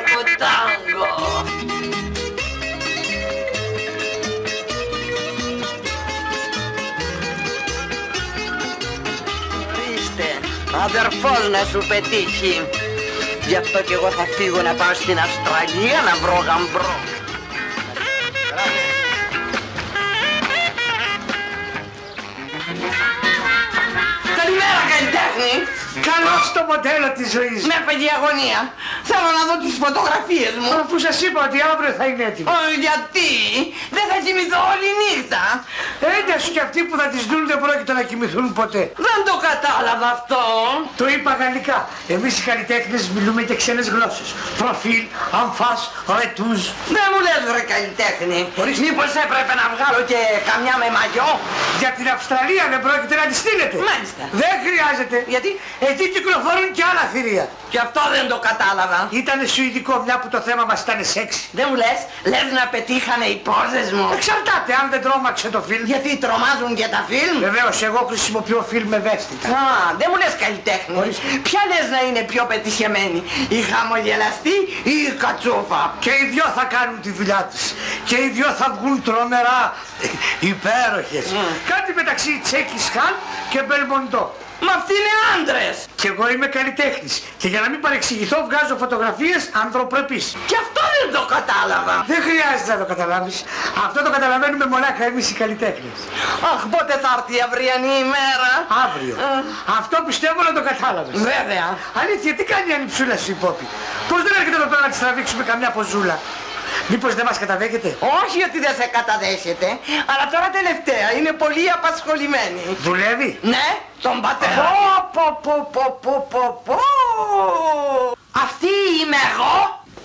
άλλο τάγκο. Ορίστε, αδερφός να σου πετύχει. Γι' αυτό κι εγώ θα φύγω να πάω στην Αυστραλία να βρω γαμπρό. Καλό στο μοντέλο της ζωής. Με έφαγε η αγωνία. Θέλω να δω τις φωτογραφίες μου. Αφού σας είπα ότι αύριο θα είναι έτοιμος. Ω, γιατί; Δεν θα κοιμηθώ όλη νύχτα. Έντε σου και αυτοί που θα τις δουν δεν πρόκειται να κοιμηθούν ποτέ. Δεν το κατάλαβα αυτό. Το είπα γαλλικά. Εμείς οι καλλιτέχνες μιλούμε και ξένες γλώσσες. Προφίλ, αμφάς, ρετούζ. Δεν μου λες βρε καλλιτέχνη. Μήπως έπρεπε να βγάλω και καμιά με μαγιό; Για την Αυστραλία δεν πρόκειται να τη στείλετε. Μάλιστα. Δεν χρειάζεται. Γιατί; Εκεί κυκλοφορούν και άλλα θηρία. και αυτό δεν το κατάλαβα. Ήτανε σουηδικό μια που το θέμα μας ήταν σεξ. Δεν μου λες, λες να πετύχανε οι πόζες μου. Εξαρτάται αν δεν τρόμαξε το φιλμ. Γιατί τρομάζουν και τα φιλμ; Βεβαίως εγώ χρησιμοποιώ φιλμ ευαίσθητα. Α, δεν μου λες καλλιτέχνη. Ορίστε. Ποια λες να είναι πιο πετυχημένη, η χαμογελαστή ή η κατσούφα. Και οι δυο θα κάνουν τη δουλειά τους. Και οι δυο θα βγουν τρομερά υπέροχες. Κάτι μεταξύ Τσέκης Χαν και Μπελμοντό. Μα αυτοί είναι άντρες. Και εγώ είμαι καλλιτέχνης. Και για να μην παρεξηγηθώ βγάζω φωτογραφίες ανθρωπρεπείς. Και αυτό δεν το κατάλαβα. Δεν χρειάζεται να το καταλάβεις. Αυτό το καταλαβαίνουμε μονάχα εμείς οι καλλιτέχνες. Αχ, πότε θα έρθει η αυριανή ημέρα. Αύριο. Α. Αυτό πιστεύω να το κατάλαβες. Βέβαια. Αλήθεια, τι κάνει η ανυψούλα σου η Πόπη; Πώς δεν έρχεται εδώ πέρα να της τραβήξουμε καμιά ποζούλα; Μήπως δεν μας καταδέχεται; Όχι ότι δεν σε καταδέχεται, αλλά τώρα τελευταία είναι πολύ απασχολημένη. Δουλεύει; Ναι, τον πατέρα. Πω πω πω πω πω πω πω. Αυτή είμαι εγώ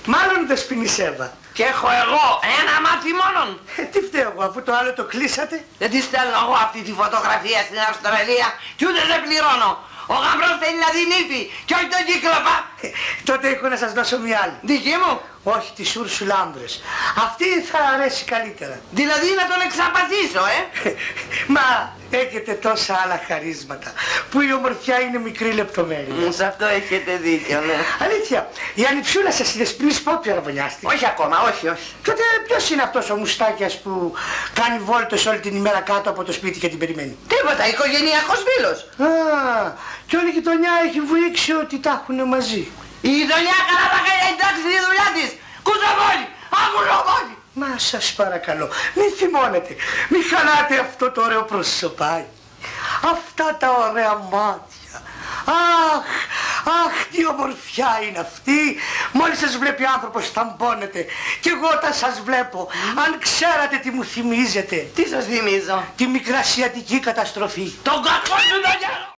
Μάλλον δεν σπινείς Εύα. και έχω εγώ ένα μάτι μόνον. Ε, τι φταίω εγώ αφού το άλλο το κλείσατε; Δεν τη στέλνω εγώ αυτή τη φωτογραφία στην Αυστραλία και ούτε δεν πληρώνω. Ο γαμπρός θέλει να δει νύφη και όχι τον κύκλοπα. Ε, τότε έχω να σας δώσω μια άλλη. Δική μου. Όχι τη Ούρσου Λάμπρες. Αυτή θα αρέσει καλύτερα. Δηλαδή να τον εξαπατήσω, ε; Μα έχετε τόσα άλλα χαρίσματα που η ομορφιά είναι μικρή λεπτομέρεια. Μ, Σε αυτό έχετε δίκιο, ναι. Αλήθεια, η ανυψούλα σας είναι σπινής πόπη αραβωνιάστη. Όχι ακόμα, όχι, όχι. Τότε ποιος είναι αυτός ο μουστάκιας που κάνει βόλτες όλη την ημέρα κάτω από το σπίτι και την περιμένει; Τίποτα, οικογενειακός φίλος. Α, και όλη η γειτονιά έχει βουήξει ότι τα έχουν μαζί. Η γειτονιά καλά τα κάνει εντάξει τη δουλειά της. Κουτσαβόλη, ακουσοβόλη. Μα σας παρακαλώ, μην θυμώνετε, μην χαλάτε αυτό το ωραίο προσωπάκι. Αυτά τα ωραία μάτια. Αχ, αχ, τι ομορφιά είναι αυτή. Μόλις σας βλέπει άνθρωπος ταμπώνεται. Κι εγώ όταν σας βλέπω, αν ξέρατε τι μου θυμίζετε. Τι σας θυμίζω; Τη μικρασιατική καταστροφή. Τον κακό σου τον γέρο.